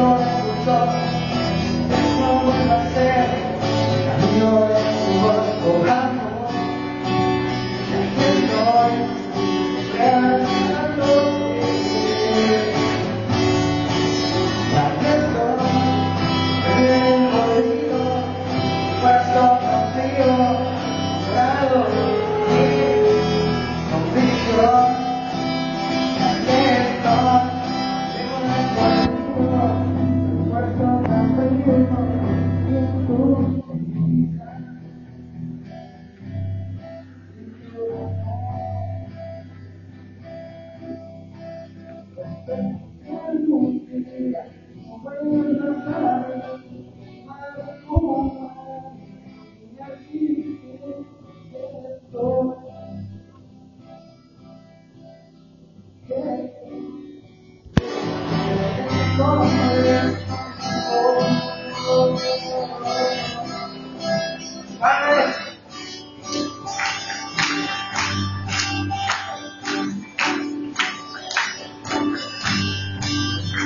lost, lost. Thank you.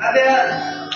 那边